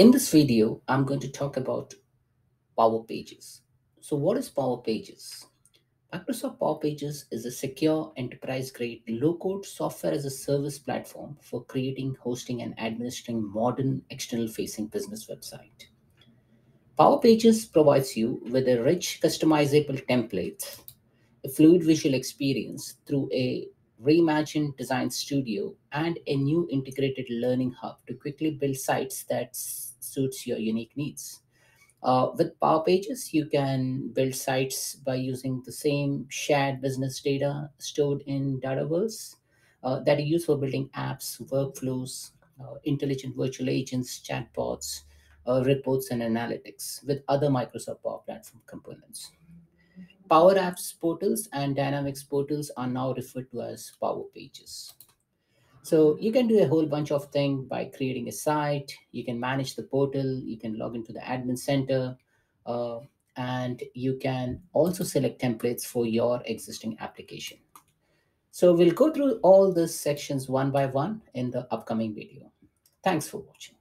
In this video, I'm going to talk about Power Pages. So what is Power Pages? Microsoft Power Pages is a secure enterprise-grade low-code software as a service platform for creating, hosting, and administering modern external-facing business website. Power Pages provides you with a rich customizable template, a fluid visual experience through a reimagined design studio, and a new integrated learning hub to quickly build sites that suits your unique needs. Uh, with Power Pages, you can build sites by using the same shared business data stored in Dataverse uh, that are used for building apps, workflows, uh, intelligent virtual agents, chatbots, uh, reports, and analytics with other Microsoft Power Platform components. Power Apps portals and Dynamics portals are now referred to as Power Pages. So you can do a whole bunch of things by creating a site. You can manage the portal. You can log into the admin center. Uh, and you can also select templates for your existing application. So we'll go through all these sections one by one in the upcoming video. Thanks for watching.